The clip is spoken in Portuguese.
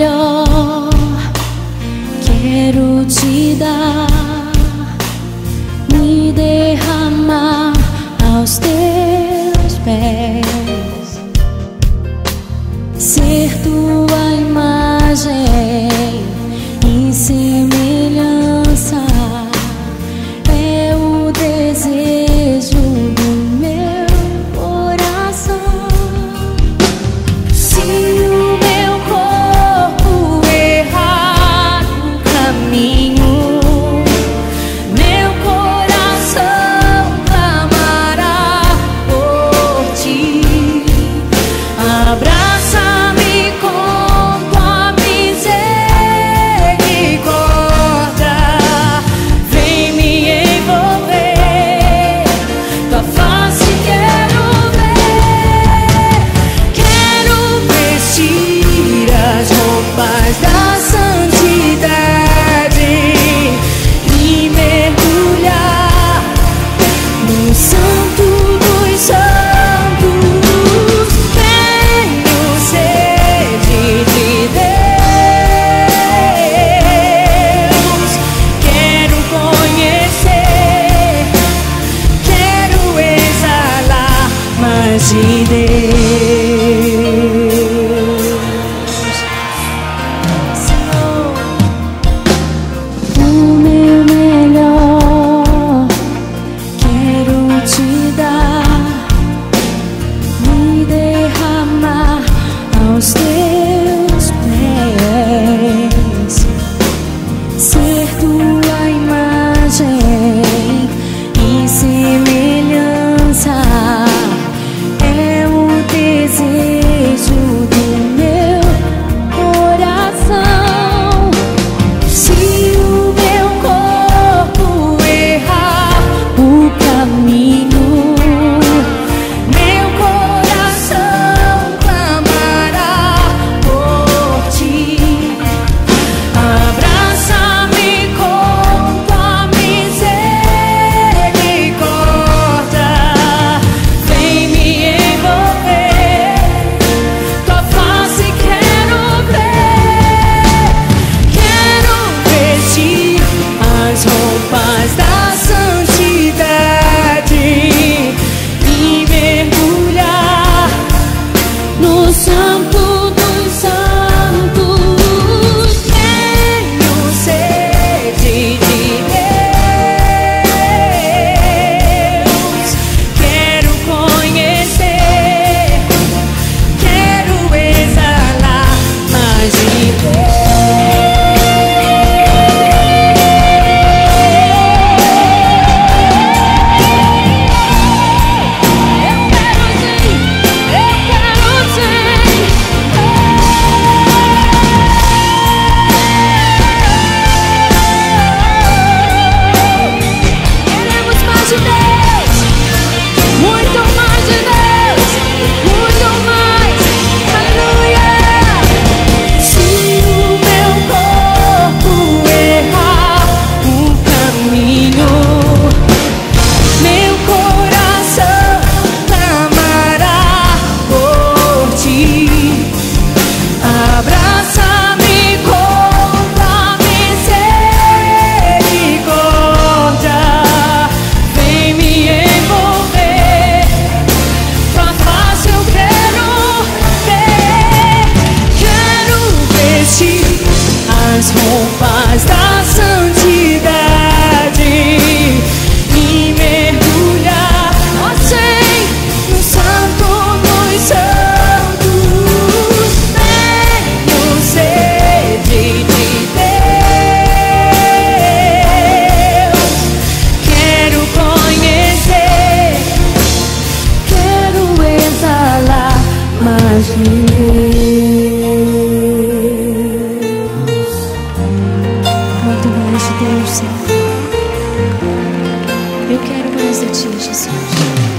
melhor quero te dar, me derramar aos teus pés, ser tua imagem. 지대 Deus, Senhor. Eu quero mais de Ti, Jesus.